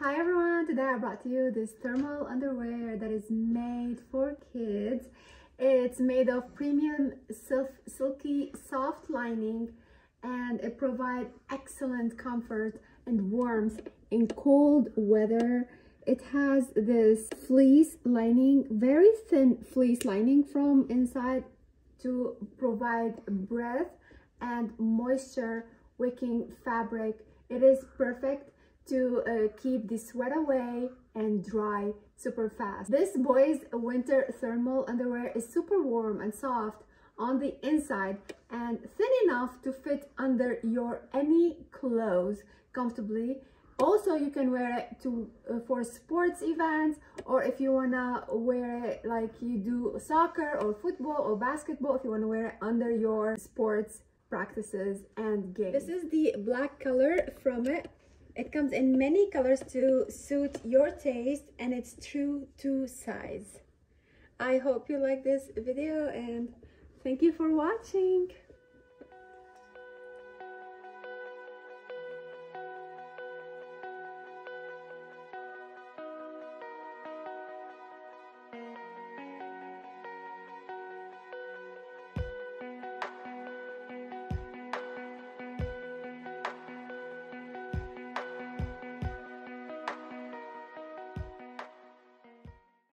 Hi everyone, today I brought to you this thermal underwear that is made for kids. It's made of premium silky soft lining and it provides excellent comfort and warmth in cold weather. It has this fleece lining, very thin fleece lining from inside to provide breath and moisture wicking fabric. It is perfect to uh, keep the sweat away and dry super fast. This boys winter thermal underwear is super warm and soft on the inside and thin enough to fit under your any clothes comfortably. Also, you can wear it to uh, for sports events or if you wanna wear it like you do soccer or football or basketball, if you wanna wear it under your sports practices and games. This is the black color from it it comes in many colors to suit your taste and it's true to size. I hope you like this video and thank you for watching.